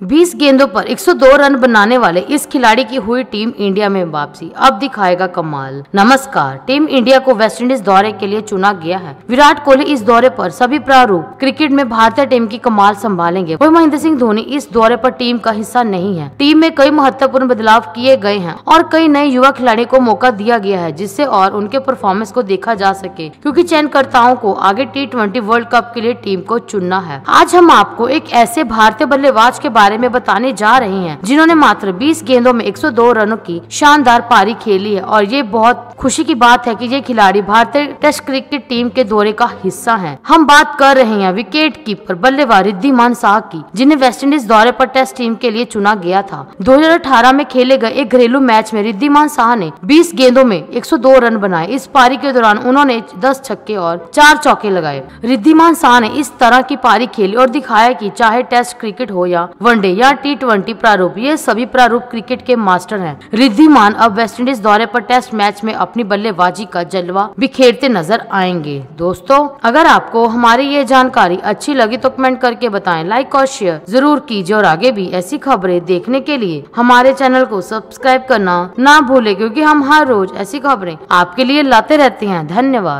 20 गेंदों पर 102 रन बनाने वाले इस खिलाड़ी की हुई टीम इंडिया में वापसी। अब दिखाएगा कमाल। नमस्कार, टीम इंडिया को वेस्टइंडीज दौरे के लिए चुना गया है। विराट कोहली इस दौरे पर सभी प्रारूप, क्रिकेट में भारतीय टीम की कमाल संभालेंगे। वही महेंद्र सिंह धोनी इस दौरे पर टीम का हिस्सा नहीं है। टीम में कई महत्वपूर्ण बदलाव किए गए हैं और कई नए युवा खिलाड़ी को मौका दिया गया है, जिससे और उनके परफॉर्मेंस को देखा जा सके। क्यूँकी चयनकर्ताओं को आगे टी वर्ल्ड कप के लिए टीम को चुनना है। आज हम आपको एक ऐसे भारतीय बल्लेबाज के बारे बारे में बताने जा रहे हैं, जिन्होंने मात्र 20 गेंदों में 102 रनों की शानदार पारी खेली है। और ये बहुत खुशी की बात है कि ये खिलाड़ी भारतीय टेस्ट क्रिकेट टीम के दौरे का हिस्सा हैं। हम बात कर रहे हैं विकेट कीपर बल्लेबाज रिद्धिमान शाह की, जिन्हें वेस्टइंडीज दौरे पर टेस्ट टीम के लिए चुना गया था। 2018 में खेले गए एक घरेलू मैच में रिद्धिमान शाह ने 20 गेंदों में 102 रन बनाए। इस पारी के दौरान उन्होंने 10 छक्के और चार चौके लगाए। रिद्धिमान शाह ने इस तरह की पारी खेली और दिखाया की चाहे टेस्ट क्रिकेट हो या वनडे या टी ट्वेंटी प्रारूप, ये सभी प्रारूप क्रिकेट के मास्टर हैं। रिद्धिमान अब वेस्टइंडीज दौरे पर टेस्ट मैच में अपनी बल्लेबाजी का जलवा बिखेरते नज़र आएँगे। दोस्तों, अगर आपको हमारी ये जानकारी अच्छी लगी तो कमेंट करके बताएँ, लाइक और शेयर ज़रूर कीजिए और आगे भी ऐसी खबरें देखने के लिए हमारे चैनल को सब्सक्राइब करना ना भूले, क्योंकि हम हर रोज ऐसी खबरें आपके लिए लाते रहते हैं। धन्यवाद।